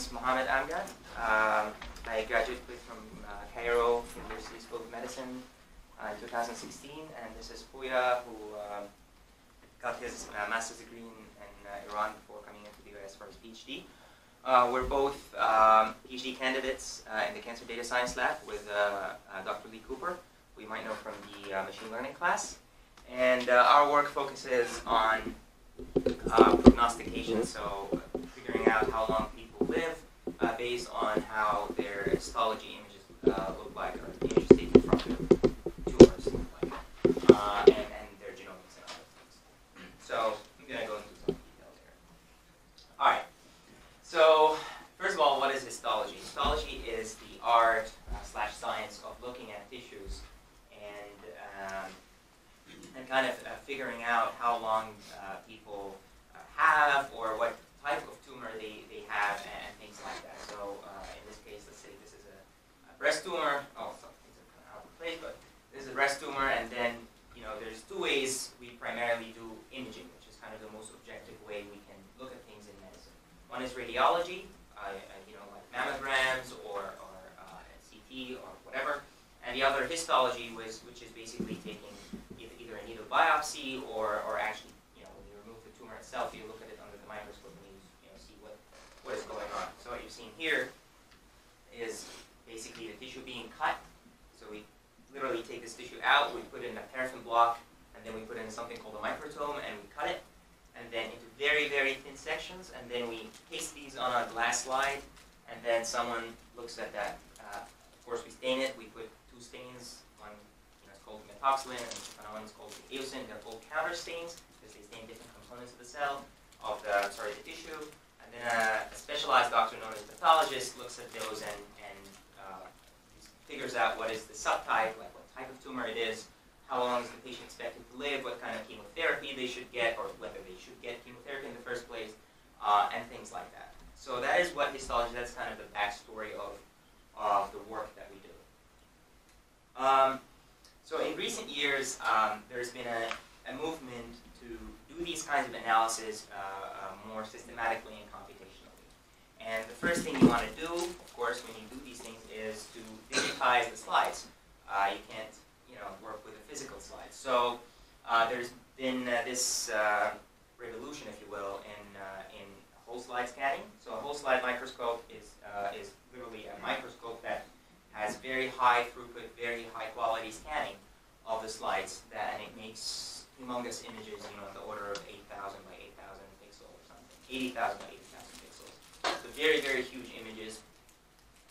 name's Mohamed Amgad. Um, I graduated from uh, Cairo University School of Medicine uh, in 2016, and this is Pooya, who um, got his uh, master's degree in, in uh, Iran before coming into the US for his PhD. Uh, we're both um, PhD candidates uh, in the Cancer Data Science Lab with Dr. Lee Cooper, who you might know from the machine learning class. And our work focuses on prognostication, so figuring out how long live uh, based on how their histology images uh, look like, or the images taken from tumors look like, uh, and, and their genomics and other things. So I'm going to go into some details here. All right. So first of all, what is histology? Histology is the art uh, slash science of looking at tissues and um, and kind of uh, figuring out how long uh, people have or what type of tumor they, they have and things like that. So uh, in this case, let's say this is a, a breast tumor. Oh, some things are kind of out of place, but this is a breast tumor, and then you know there's two ways we primarily do imaging, which is kind of the most objective way we can look at things in medicine. One is radiology, uh, you know, like mammograms or, or uh, CT or whatever, and the other histology, was, which is basically taking either a needle biopsy or, or actually, you know, when you remove the tumor itself, you look at it under the microscope and you, you know, see what, what is going on. So what you're seeing here is basically the tissue being cut. So we literally take this tissue out, we put it in a paraffin block, and then we put in something called a microtome, and we cut it, and then into very, very thin sections, and then we paste these on a glass slide, and then someone looks at that. Uh, of course, we stain it. We put two stains. One you know, is called hematoxylin, and another one is called eosin. They're both counter stains because they stain different components of the cell, of the sorry, the tissue. And then a, specialized doctor known as a pathologist looks at those and, and uh, figures out what is the subtype, like what type of tumor it is, how long is the patient expected to live, what kind of chemotherapy they should get, or whether they should get chemotherapy in the first place, uh, and things like that. So that is what histology, that's kind of the backstory of, of the work that we do. Um, so in recent years, um, there's been a, a movement to do these kinds of analysis uh, uh, more systematically and. And the first thing you want to do, of course, when you do these things, is to digitize the slides. Uh, you can't, you know, work with a physical slide. So uh, there's been uh, this uh, revolution, if you will, in in whole slide scanning. So a whole slide microscope is is literally a microscope that has very high throughput, very high quality scanning of the slides, that, and it makes humongous images, you know, in the order of 8,000 by 8,000 pixels or something, 80,000 by 80,000 So very, very huge images.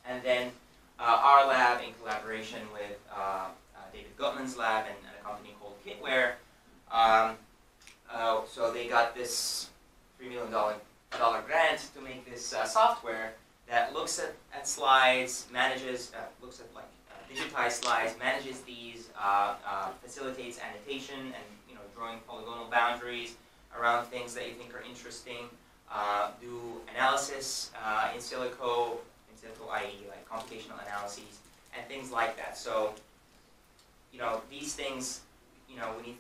And then uh, our lab, in collaboration with uh, uh, David Gutman's lab and, and, a company called Kitware, um, uh, so they got this $3 million grant to make this uh, software that looks at, at slides, manages, uh, looks at like digitized slides, manages these, facilitates annotation and you know drawing polygonal boundaries around things that you think are interesting. Uh, do analysis uh, in silico, in silico, i.e., like computational analyses, and things like that. So, you know, these things, you know, you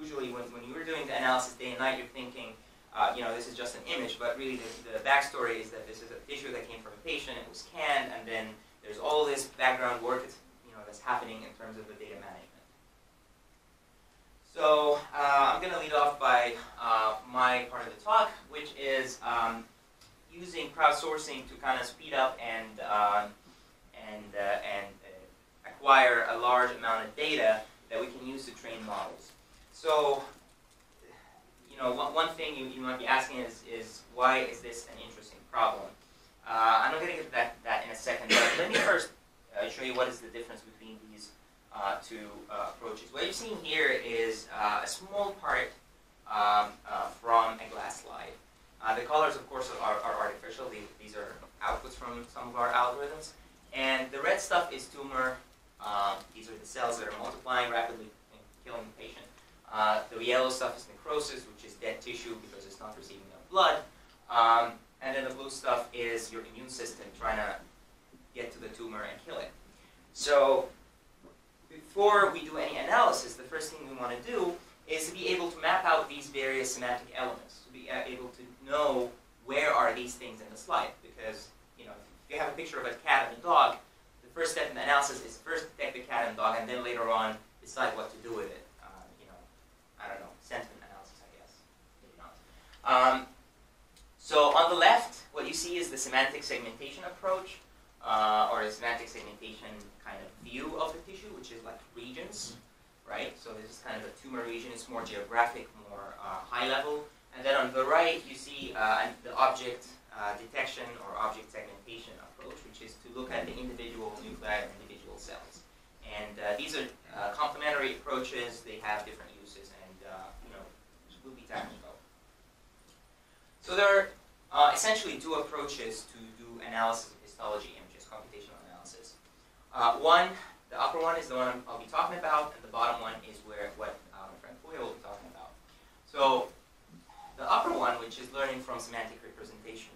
usually when, when you're doing the analysis day and night, you're thinking, uh, you know, this is just an image, but really the, the backstory is that this is a tissue that came from a patient, it was canned, and then there's all this background work that's, you know, that's happening in terms of the data management. So uh, I'm going to lead off by uh, my part of the talk, which is um, using crowdsourcing to kind of speed up and uh, and uh, and uh, acquire a large amount of data that we can use to train models. So, you know, one, one thing you, you might be asking is, is why is this an interesting problem? Uh, I'm not going to get to that, that in a second, but let me first show you what is the difference uh, to uh, approaches. What you're seeing here is uh, a small part um, uh, from a glass slide. Uh, the colors, of course, are, are artificial. These, these, are outputs from some of our algorithms. And the red stuff is tumor. Um, these are the cells that are multiplying rapidly and killing the patient. the yellow stuff is necrosis, which is dead tissue because it's not receiving enough blood. Um, and then the blue stuff is your immune system trying to get to the tumor and kill it. So before we do any analysis, the first thing we want to do is to be able to map out these various semantic elements, to be uh, able to know where are these things in the slide. because you know if you have a picture of a cat and a dog, the first step in the analysis is first detect the cat and dog, and then later on decide what to do with it. Uh, you know, I don't know, sentiment analysis, I guess, maybe not. Um, so on the left, what you see is the semantic segmentation approach, uh, or a semantic segmentation kind of view of the tissue, which is like regions, right? So this is kind of a tumor region. It's more geographic, more uh, high level. And then on the right, you see uh, the object uh, detection or object segmentation approach, which is to look at the individual nuclei and individual cells. And uh, these are complementary approaches. They have different uses, and you know, we'll be both. So there are essentially two approaches to do analysis of histology. One, the upper one is the one I'll be talking about, and the bottom one is where what my friend Pooya will be talking about. So the upper one, which is learning from semantic representation,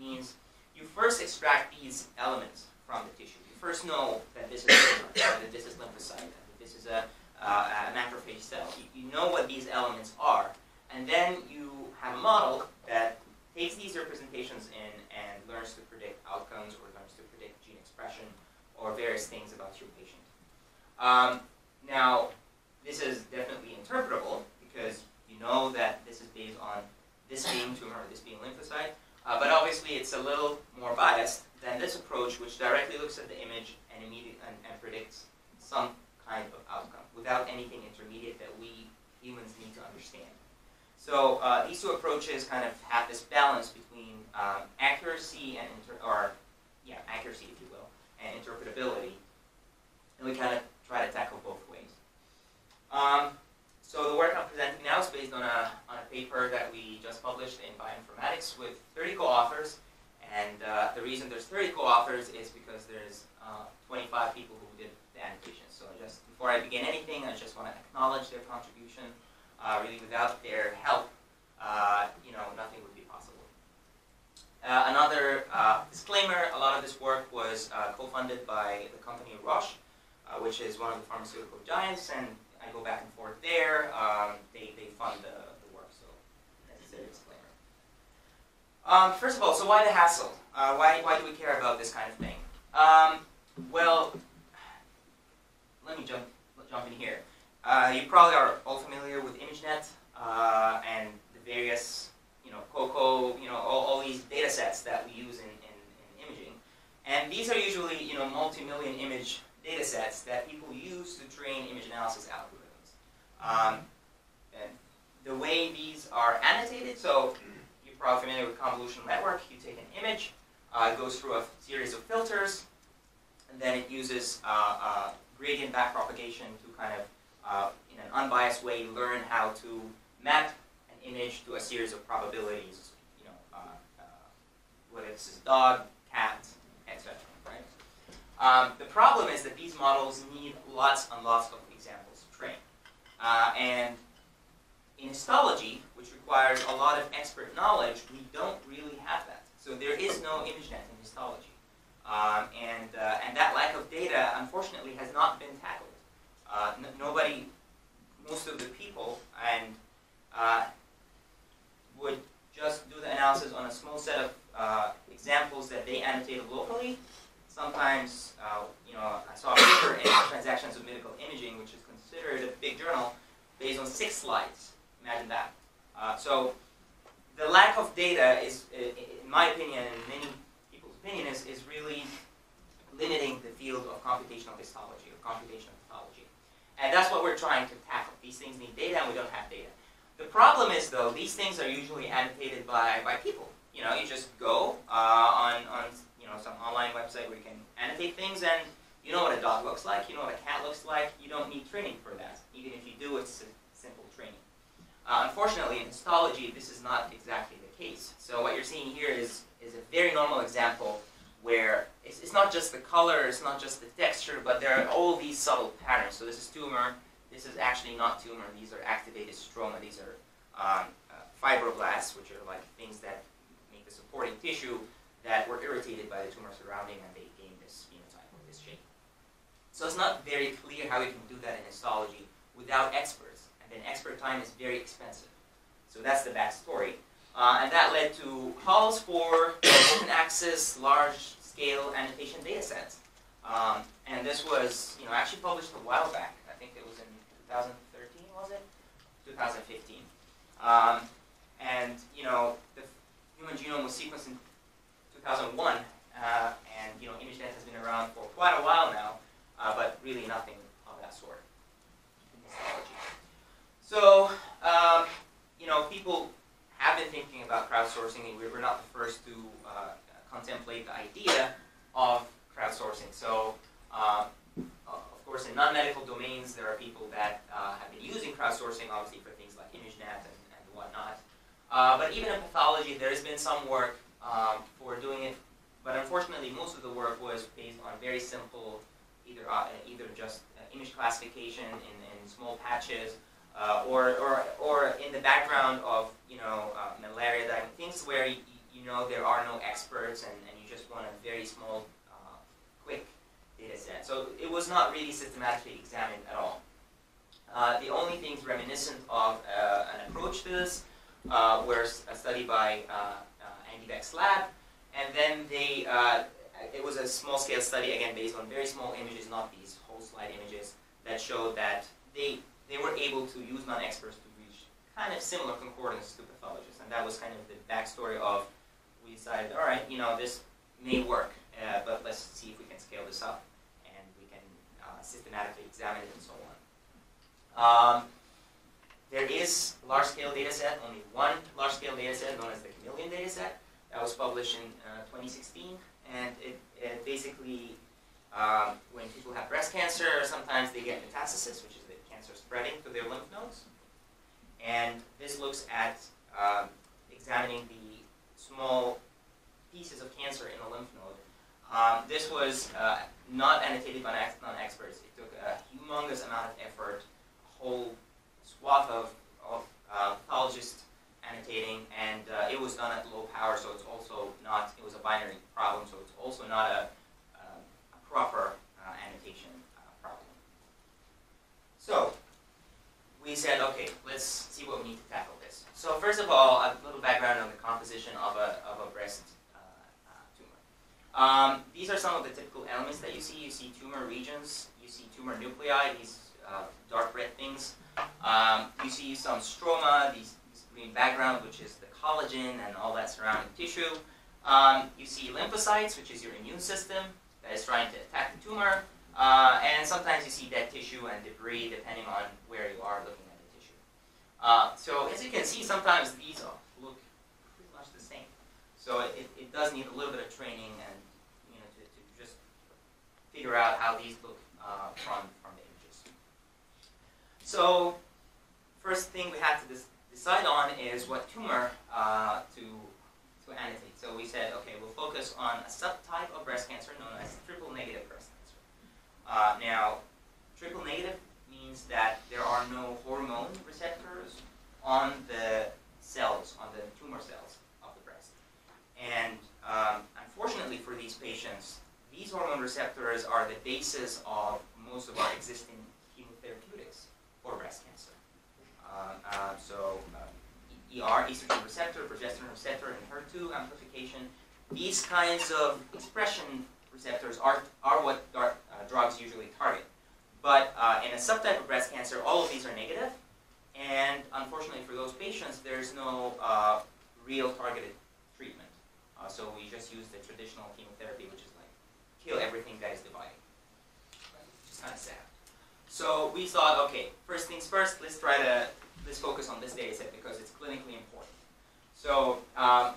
means you first extract these elements from the tissue. You first know that this is tumor, that this is lymphocyte, that this is a, uh, a macrophage cell. You, you know what these elements are, and then you have a model that takes these representations in and learns to predict outcomes or learns to predict gene expression or various things about your patient. Um, now, this is definitely interpretable because you know that this is based on this being tumor or this being lymphocyte. Uh, but obviously, it's a little more biased than this approach, which directly looks at the image and, immediate, and, and predicts some kind of outcome without anything intermediate that we humans need to understand. So uh, these two approaches kind of have this balance between um, accuracy and or yeah, accuracy, if you will, and interpretability, and we kind of try to tackle both ways. Um, so the work I'm presenting now is based on a, on a paper that we just published in Bioinformatics with 30 co-authors. And uh, the reason there's 30 co-authors is because there's uh, 25 people who did the annotation. So just before I begin anything, I just want to acknowledge their contribution. Uh, really, without their help, uh, you know, nothing would be possible. Uh, another uh, disclaimer, a lot of this work was co-funded by the company Roche, which is one of the pharmaceutical giants, and I go back and forth there. Um, they, they fund the, the work, so necessary disclaimer. Um, first of all, so why the hassle? Uh, why, why do we care about this kind of thing? Um, well, let me jump, jump in here. Uh, you probably are all familiar with ImageNet uh, and the various, you know, COCO, you know, all, all these data sets that we use in, in, in imaging. And these are usually, you know, multi-million image data sets that people use to train image analysis algorithms. Um, and the way these are annotated, so probably familiar with convolutional network. You take an image, uh, it goes through a series of filters, and then it uses uh, uh, gradient backpropagation to kind of, uh, in an unbiased way, learn how to map an image to a series of probabilities. You know, uh, whether it's dog, cat, etc. Um, the problem is that these models need lots and lots of examples to train. And in histology, which requires a lot of expert knowledge, we don't really have that. So there is no ImageNet in histology. Um, and, uh, and that lack of data, unfortunately, has not been tackled. Uh, nobody, most of the people, and uh, would just do the analysis on a small set of uh, examples that they annotated locally, sometimes, uh, you know, I saw a paper in Transactions of Medical Imaging, which is considered a big journal, based on six slides. Imagine that. Uh, so the lack of data is, in my opinion, and many people's opinion, is, is really limiting the field of computational histology, or computational pathology. And that's what we're trying to tackle. These things need data, and we don't have data. The problem is, though, these things are usually annotated by, by people. You know, you just go uh, on, on you know, some online website where you can annotate things and you know what a dog looks like, you know what a cat looks like, you don't need training for that. Even if you do, it's. Uh, unfortunately, in histology, this is not exactly the case. So what you're seeing here is, is a very normal example where it's, it's not just the color, it's not just the texture, but there are all these subtle patterns. So this is tumor, this is actually not tumor, these are activated stroma, these are um, uh, fibroblasts, which are like things that make the supporting tissue that were irritated by the tumor surrounding and they gained this phenotype or this shape. So it's not very clear how you can do that in histology without experts. Then expert time is very expensive. So that's the backstory. Uh, and that led to calls for open access, large-scale annotation data sets. Um, and this was, you know, actually published a while back. I think it was in 2013, was it? 2015. Um, and, you know, the human genome was sequenced in 2001, uh, and, you know, ImageNet has been around for quite a while now, uh, but really nothing of that sort in histology. So, um, you know, people have been thinking about crowdsourcing, and we were not the first to uh, contemplate the idea of crowdsourcing. So, um, of course, in non-medical domains, there are people that uh, have been using crowdsourcing, obviously, for things like ImageNet and, and whatnot. Uh, but even in pathology, there has been some work um, for doing it, but unfortunately, most of the work was based on very simple, either uh, either just uh, image classification in, in small patches, uh, or, or, or in the background of you know uh, malaria, that things where you, you, know there are no experts and, and you just want a very small, uh, quick data set. So it was not really systematically examined at all. Uh, the only things reminiscent of uh, an approach to this uh, were a study by Andy Beck's lab, and then they it was a small scale study again based on very small images, not these whole slide images, that showed that they they were able to use non-experts to reach kind of similar concordance to pathologists. And that was kind of the backstory of, we decided, all right, you know, this may work, uh, but let's see if we can scale this up and we can uh, systematically examine it and so on. Um, there is large-scale data set, only one large-scale data set known as the Camelyon data set that was published in uh, 2016, and it, it basically, um, when people have breast cancer, sometimes they get metastasis, which is cancer spreading to their lymph nodes. And this looks at um, examining the small pieces of cancer in a lymph node. Um, this was uh, not annotated by non-experts. It took a humongous amount of effort, a whole swath of, of uh, pathologists annotating, and uh, it was done at low power, so it's also not, it was a binary problem, so it's also not a, uh, a proper uh, annotation so we said, okay, let's see what we need to tackle this. So first of all, a little background on the composition of a, of a breast uh, uh, tumor. Um, these are some of the typical elements that you see. You see tumor regions, you see tumor nuclei, these uh, dark red things. Um, you see some stroma, these, this green background, which is the collagen and all that surrounding tissue. Um, you see lymphocytes, which is your immune system that is trying to attack the tumor. Uh, and sometimes you see dead tissue and debris depending on where you are looking at the tissue. Uh, so as you can see, sometimes these look pretty much the same. So it, it does need a little bit of training and you know to, to just figure out how these look uh, from, from the images. So first thing we have to decide on is what tumor uh, to, to annotate. So we said, okay, we'll focus on a subtype of breast cancer known as triple negative breast uh, now, triple negative means that there are no hormone receptors on the cells, on the tumor cells of the breast. And um, unfortunately for these patients, these hormone receptors are the basis of most of our existing chemotherapeutics for breast cancer. Uh, uh, so, uh, ER, estrogen receptor, progesterone receptor, and HER2 amplification, these kinds of expression receptors are, are what uh, drugs usually target. But uh, in a subtype of breast cancer, all of these are negative, and unfortunately for those patients, there's no uh, real targeted treatment. Uh, so we just use the traditional chemotherapy, which is like kill everything that is dividing. Is kind of sad. So we thought, okay, first things first, let's try to let's focus on this data set because it's clinically important. So um,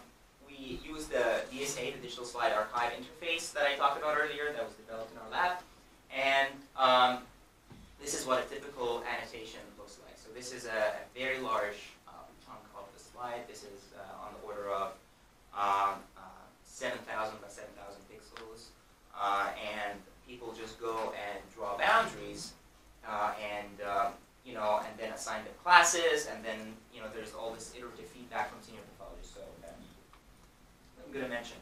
we use the DSA, the Digital Slide Archive interface that I talked about earlier that was developed in our lab. And um, this is what a typical annotation looks like. So this is a, a very large uh, chunk of the slide. This is uh, on the order of um, uh, 7,000 by 7,000 pixels. Uh, and people just go and draw boundaries uh, and um, you know, and then assign them classes, and then you know, there's all this iterative feedback from senior pathologists. So I'm going to mention.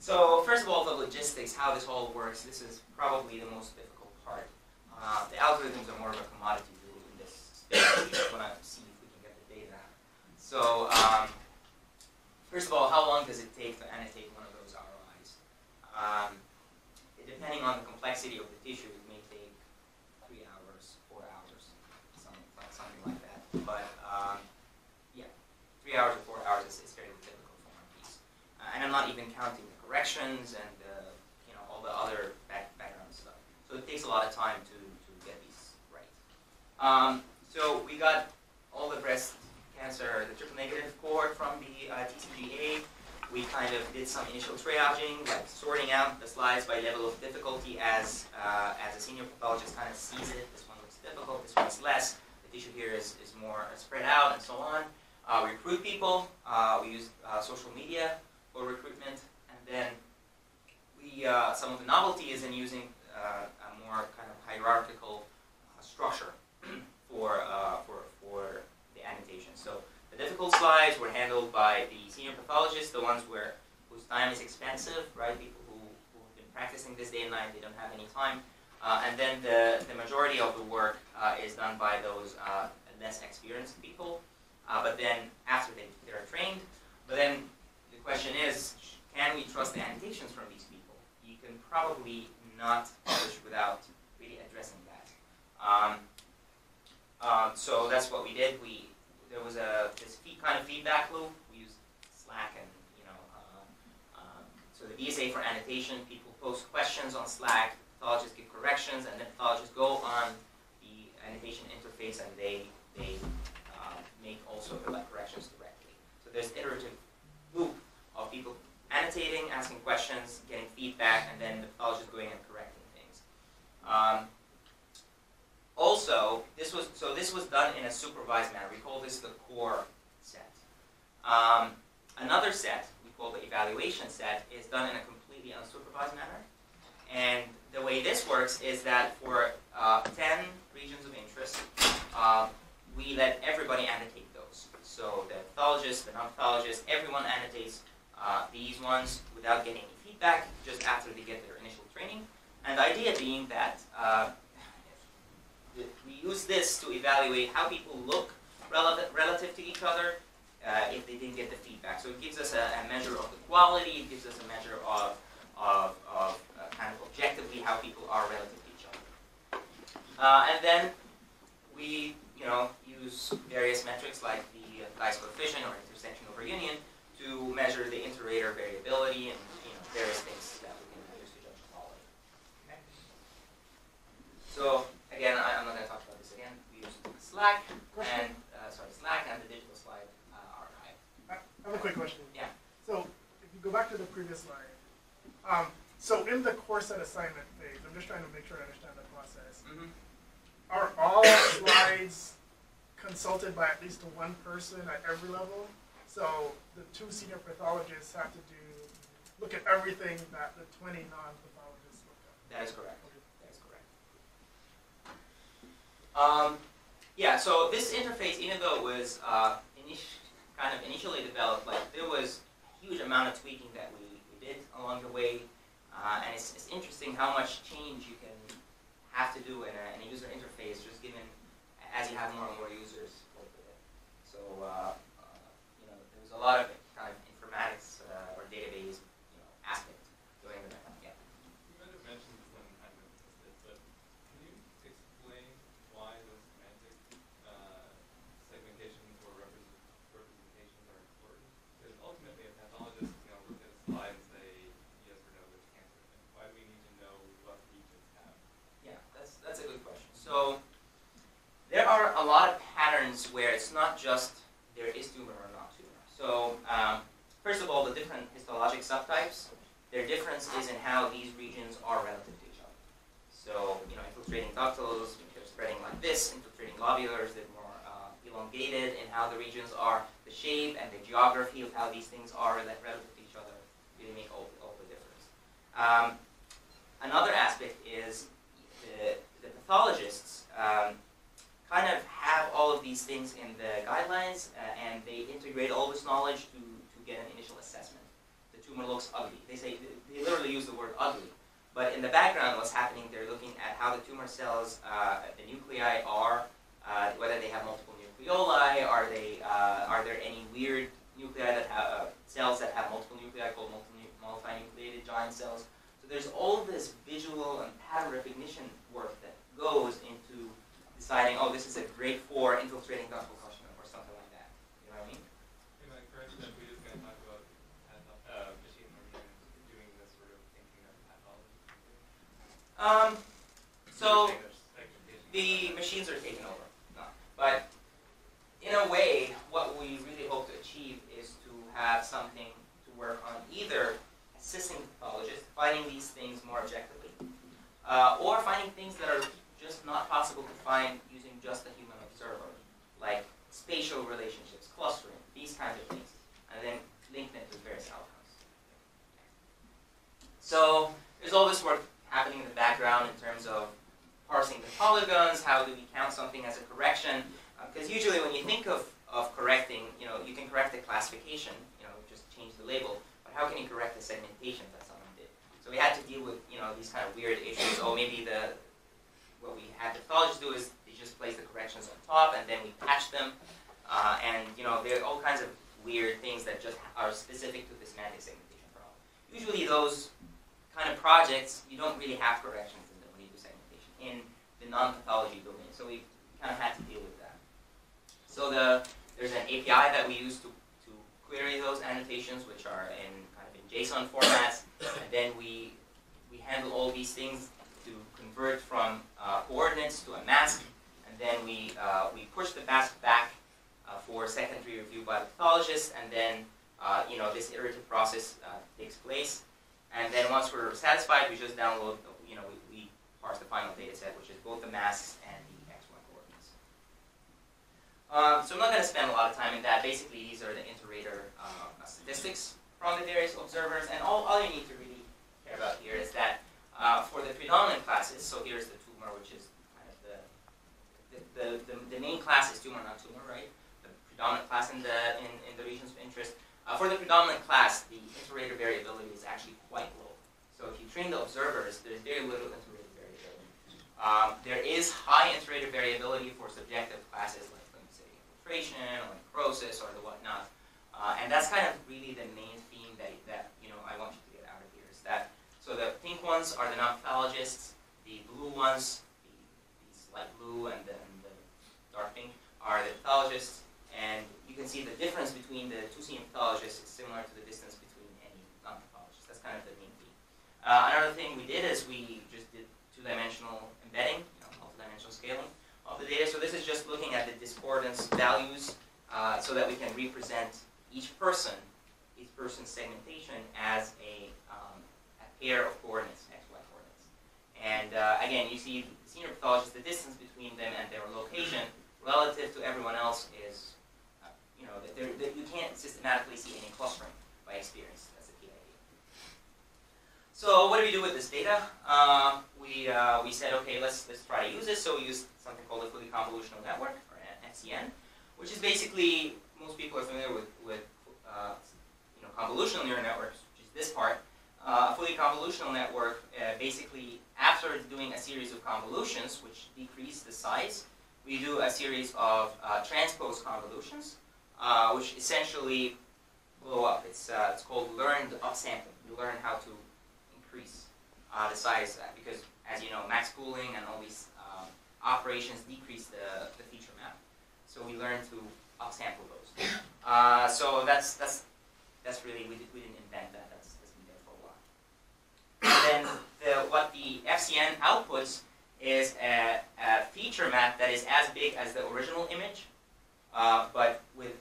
So first of all, the logistics, how this all works, this is probably the most difficult part. Uh, the algorithms are more of a commodity really in this space. We want to see if we can get the data. So um, first of all, how long does it take to annotate one of those ROIs? Um, depending on the complexity of the tissue, it may take three hours, four hours, something, something like that. But um, yeah, three hours or four hours is, is fairly typical for one piece. Uh, and I'm not even counting the corrections and the, you know all the other back, background stuff. So it takes a lot of time to, to get these right. Um, so we got all the breast cancer, the triple negative cohort from the uh, TCGA. We kind of did some initial triaging, like sorting out the slides by level of difficulty as uh, as a senior pathologist kind of sees it. This one looks difficult, this one's less. The tissue here is, is more spread out and so on. Uh, we recruit people. Uh, we use uh, social media for recruitment, then we uh, some of the novelty is in using uh, a more kind of hierarchical uh, structure for for for the annotation. So the difficult slides were handled by the senior pathologists, the ones where whose time is expensive, right? People who, who have been practicing this day and night, they don't have any time. and then the, the majority of the work is done by those less experienced people. Uh, but then after they, they're trained, but then the question is, can we trust the annotations from these people? You can probably not publish without really addressing that. Um, um, so that's what we did. We there was a this kind of feedback loop. We used Slack and you know uh, um, so the DSA for annotation. People post questions on Slack. Pathologists give corrections, and then pathologists go on the annotation interface and they they make also corrections directly. So there's iterative annotating, asking questions, getting feedback, and then the pathologist going and correcting things. Um, also, this was so this was done in a supervised manner. We call this the core set. Um, another set we call the evaluation set is done in a completely unsupervised manner. And the way this works is that for uh, 10 regions of interest, uh, we let everybody annotate those. So the pathologist, the non-pathologist, everyone annotates uh, these ones without getting any feedback, just after they get their initial training. And the idea being that uh, we use this to evaluate how people look relative, relative to each other uh, if they didn't get the feedback. So it gives us a, a, measure of the quality, it gives us a measure of, of, of uh, kind of objectively how people are relative to each other. And then we you know, use various metrics like the Dice coefficient or intersection over union to measure the inter-rater variability and you know, various things that we can use to judge quality. Okay. So again, I, am not going to talk about this again. We use Slack and uh, sorry, Slack and the digital slide uh, archive. I have a quick question. Yeah. So if you go back to the previous slide, um, so in the core set assignment phase, I'm just trying to make sure I understand the process. Mm -hmm. Are all slides consulted by at least one person at every level. So the two senior pathologists have to do look at everything that the 20 non-pathologists look at. That is correct. That is correct. Um, yeah, so this interface, even though it was uh, kind of initially developed, like there was a huge amount of tweaking that we, we did along the way. Uh, and it's, it's interesting how much change you can have to do in a, in a user interface just given as you have more and more users work with it. So, uh, you know, there's a lot of kind of informatics uh, or database you know, aspect going in there. Yeah. You might have mentioned when I missed it, but can you explain why the semantic uh, segmentation or representations are important? Because ultimately, a pathologist you know, look at a slide and say yes or no, there's cancer. Why do we need to know what regions have? Yeah, that's that's a good question. So there are a lot of patterns where it's not just there is tumor or not tumor. So um, first of all, the different histologic subtypes, their difference is in how these regions are relative to each other. So, you know, infiltrating ductals, they're spreading like this, infiltrating lobulars, they're more uh, elongated in how the regions are, the shape and the geography of how these things are relative to each other really make all, all the difference. Um, another aspect is the, the pathologists um, kind of have all of these things in the guidelines uh, and they integrate all this knowledge to, to get an initial assessment. The tumor looks ugly. They say, they literally use the word ugly. But in the background, what's happening, they're looking at how the tumor cells, uh, the nuclei are, uh, whether they have multiple nucleoli, are they, uh, are there any weird nuclei that have, uh, cells that have multiple nuclei called multinucleated giant cells. So there's all this visual and pattern recognition work that goes into deciding, oh, this is a great for infiltrating gospel culture or something like that. You know what I mean? Um, so the machines are taking over. No. But in a way, what we really hope to achieve is to have something to work on either assisting pathologists, finding these things more objectively, uh, or finding things that are just not possible to find using just a human observer, like spatial relationships, clustering, these kinds of things, and then link them to various outcomes. So there's all this work happening in the background in terms of parsing the polygons, how do we count something as a correction? Uh, because usually when you think of, of correcting, you know, you can correct the classification, you know, just change the label, but how can you correct the segmentation that someone did? So we had to deal with, you know, these kind of weird issues. Oh, maybe the, what we had the pathologists do is they just place the corrections on top and then we patch them. Uh, and, you know, there are all kinds of weird things that just are specific to the semantic segmentation problem. Usually those kind of projects, you don't really have corrections in them when you do segmentation in the non-pathology domain. So we kind of had to deal with that. So the there's an API that we use to, to query those annotations, which are in kind of in JSON formats, and then we we handle all these things to convert from uh, coordinates to a mask, and then we uh, we push the mask back uh, for secondary review by the pathologist, and then uh, you know this iterative process uh, takes place. And then once we're satisfied, we just download, you know, we, we parse the final data set, which is both the masks and the x1 coordinates. Um, so I'm not going to spend a lot of time in that. Basically, these are the inter-rater uh, statistics from the various observers, and all, all you need to really care about here is that uh, for the predominant classes, so here's the tumor, which is kind of the, the, the, the, the main class is tumor, not tumor, right? The predominant class in the, in, in the regions of interest. Uh, for the predominant class, the inter-rater variability is actually quite low. So if you train the observers, there's very little inter-rater variability. Um, there is high inter-rater variability for subjective classes like lymphocytic infiltration or necrosis or the whatnot. Uh, and that's kind of really the main theme that, that you know I want you to get out of here is that so the pink ones are the non-pathologists, the blue ones, the, these light blue and the, and the dark pink are the pathologists, and you can see the difference between the two senior pathologists is similar to the distance between any non-pathologist. That's kind of the main thing. Uh, another thing we did is we just did two-dimensional embedding, you know, multi-dimensional scaling of the data. So this is just looking at the discordance values uh, so that we can represent each person, each person's segmentation as a, um, a pair of coordinates. And uh, again, you see senior pathologists, the distance between them and their location relative to everyone else is, uh, you know, that, you can't systematically see any clustering by experience. That's the key idea. So what do we do with this data? Uh, we, we said, okay, let's, let's try to use this. So we used something called a fully convolutional network, or FCN, which is basically, most people are familiar with, with uh, you know, convolutional neural networks, which is this part. Uh, a fully convolutional network, uh, basically, after doing a series of convolutions, which decrease the size, we do a series of uh, transpose convolutions, uh, which essentially blow up. It's, uh, it's called learned upsampling. You learn how to increase uh, the size because, as you know, max pooling and all these um, operations decrease the, the feature map. So we learn to upsample those. So that's that's that's really we, did, we didn't invent that. That's, that's been there for a while. And then the, what the FCN outputs is a, a feature map that is as big as the original image, uh, but with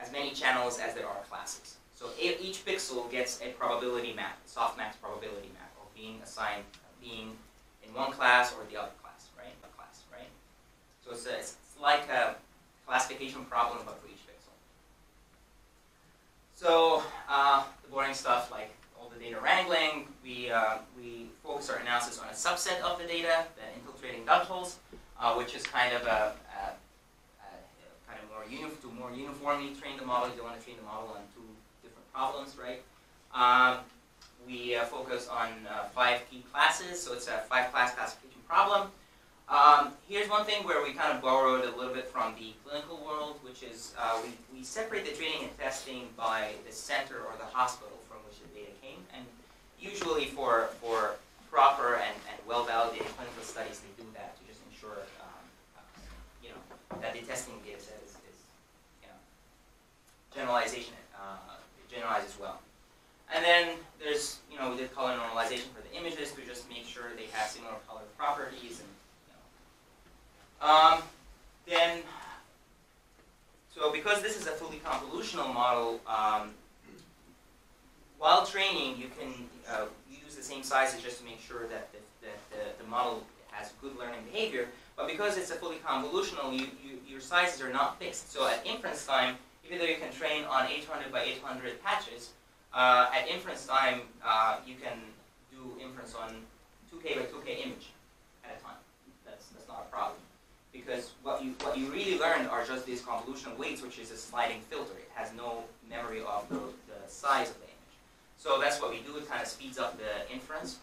as many channels as there are classes. So each pixel gets a probability map, softmax probability map, of being assigned, being in one class or the other class, right? A class, right? So it's, a, it's like a classification problem, but for each pixel. So uh, the boring stuff like data wrangling, we, uh, we focus our analysis on a subset of the data, the infiltrating ductals, uh, which is kind of a, a, a kind of more uni- to more uniformly train the model. You don't want to train the model on two different problems, right? Um, we uh, focus on uh, five key classes, so it's a five class classification problem. Um, here's one thing where we kind of borrowed a little bit from the clinical world, which is uh, we, we separate the training and testing by the center or the hospital from which the data came. And usually for, for proper and, and well-validated clinical studies, they do that to just ensure, um, you know, that the testing data set is, is you know, generalization, uh, generalizes well. and then there's, you know, we did color normalization for the images to just make sure they have similar color properties and, you know. Um, then, so because this is a fully convolutional model, um, training, you can uh, use the same sizes just to make sure that the, that the, the model has good learning behavior. But because it's a fully convolutional, you, you, your sizes are not fixed. So at inference time, even though you can train on 800 by 800 patches, uh, at inference time, uh, you can do inference on 2K by 2K image at a time. That's, that's not a problem. Because what you, what you really learn are just these convolutional weights, which is a sliding filter. It has no memory of the, the size of. So that's what we do. It kind of speeds up the inference.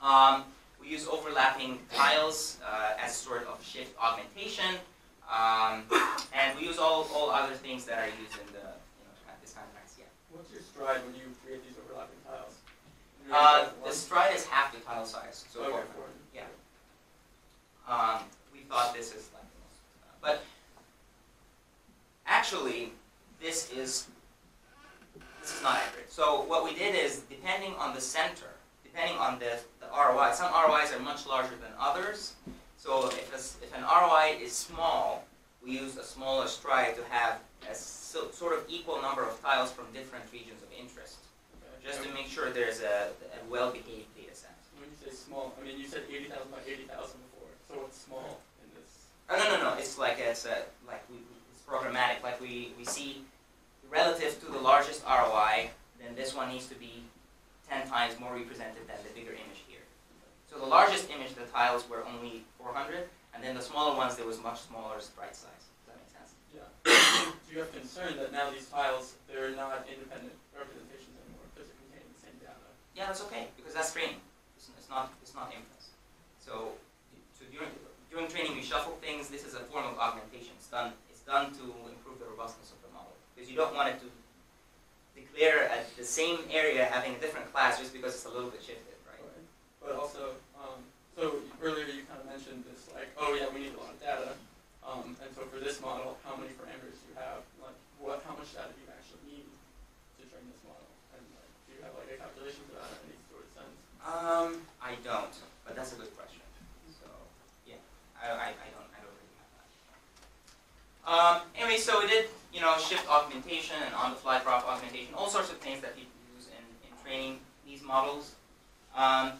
Um, we use overlapping tiles uh, as sort of shift augmentation. Um, and we use all, all other things that are used in the, you know, this kind of practice. Yeah. What's your stride when you create these overlapping tiles? Uh, the stride is half the tile size. So Okay, four. Yeah. Um, we thought this is like the most, uh, but actually, this is this is not accurate. So what we did is, depending on the center, depending on the, the ROI, some ROIs are much larger than others. So if, a if an ROI is small, we use a smaller stride to have a so, sort of equal number of tiles from different regions of interest, just to make sure there's a, a well-behaved data set. When you say small, I mean, you said eighty thousand by eighty thousand before, so what's small in this? Oh, no, no, no. It's like it's a, like we, it's programmatic. Like we, we see relative to the largest ROI, then this one needs to be ten times more represented than the bigger image here. So the largest image, the tiles were only 400, and then the smaller ones, there was much smaller stride size. Does that make sense? Yeah. Do you have concern that now these tiles, they're not independent representations anymore because they contain the same data? Yeah, that's okay because that's training. It's, it's not it's not inference. So, so during during training we shuffle things. This is a form of augmentation. It's done it's done to improve the robustness of the model because you don't want it to declare at the same area having a different class just because it's a little bit shifted, right? But also, um, so earlier you kind of mentioned this, like, oh yeah, we need a lot of data. Um, and so for this model, how many parameters do you have? Like, what, how much data do you actually need to train this model? And like, do you have like a calculation for that in any sort of sense? Um, I don't, but that's a good question. So, yeah, I, I, I don't I don't really have that. Um, anyway, so we did you know shift augmentation and on-the-fly prop augmentation, all sorts of things that people use in, in training these models. Um,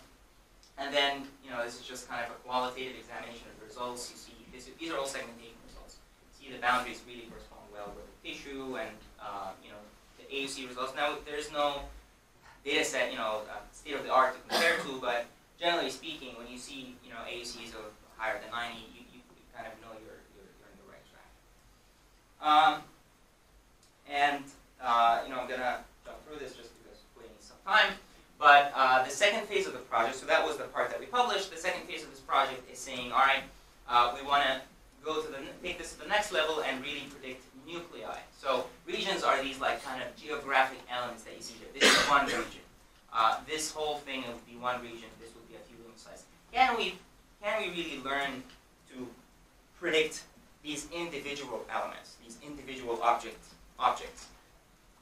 and then you know this is just kind of a qualitative examination of the results. You see this, these are all segmentation results. You See the boundaries really correspond well with the tissue and uh, you know the AUC results. Now there's no data set, you know, uh, state of the art to compare to, but generally speaking, when you see, you know, AUCs of higher than 90, you, you kind of know you're, 啊 individual elements, these individual objects objects?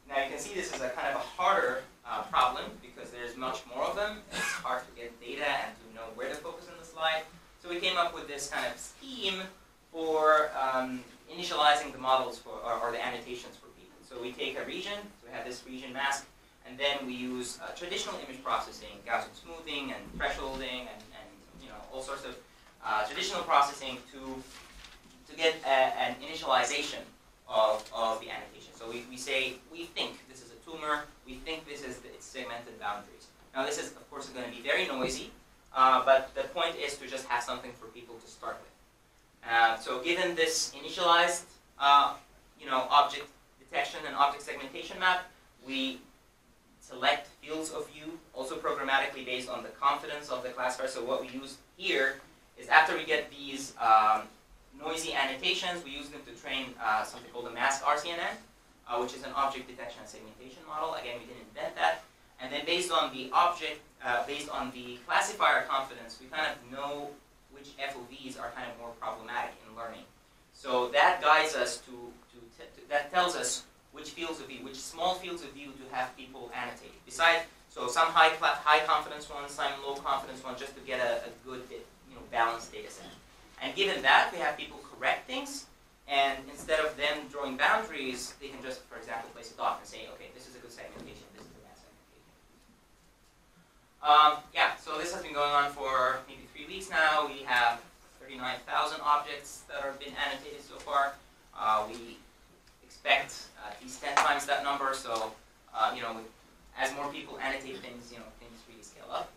Now you can see this is a kind of a harder uh, problem because there's much more of them. It's hard to get data and to know where to focus in the slide. So we came up with this kind of scheme for um, initializing the models for, or, or the annotations for people. So we take a region, so we have this region mask, and then we use uh, traditional image processing, Gaussian smoothing and thresholding, and, and you know all sorts of uh, traditional processing to to get a, an initialization of, of the annotation. So we, we say we think this is a tumor, we think this is the, its segmented boundaries. Now this is of course going to be very noisy, uh, but the point is to just have something for people to start with. Uh, so given this initialized, uh, you know, object detection and object segmentation map, we select fields of view, also programmatically based on the confidence of the classifier. So what we use here is after we get these um, noisy annotations, we use them to train uh, something called a mask RCNN, uh, which is an object detection and segmentation model. Again, we didn't invent that. And then based on the object, uh, based on the classifier confidence, we kind of know which FOVs are kind of more problematic in learning. So that guides us to, to, to that tells us which fields of view, which small fields of view to have people annotate. Besides, so some high high confidence ones, some low confidence ones, just to get a, a good, you know, balanced data set. And given that, we have people correct things, and instead of them drawing boundaries, they can just, for example, place a dot and say, okay, this is a good segmentation, this is a bad segmentation. Um, yeah, so this has been going on for maybe three weeks now. We have 39,000 objects that have been annotated so far. Uh, we expect uh, at least 10 times that number, so, uh, you know, as more people annotate things, you know, things really scale up.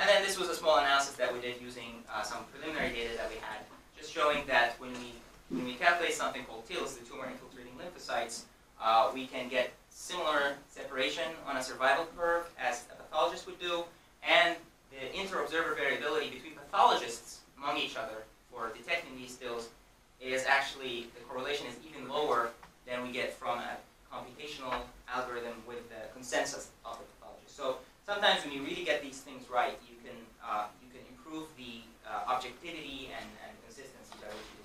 And then this was a small analysis that we did using uh, some preliminary data that we had, just showing that when we when we calculate something called TILs, the tumor infiltrating lymphocytes, uh, we can get similar separation on a survival curve as a pathologist would do, and the inter-observer variability between pathologists among each other for detecting these TILs is actually, the correlation is even lower than we get from a computational algorithm with the consensus of the pathologist. So sometimes when you really get these things right, you can, uh, you can improve the uh, objectivity and, and consistency by which you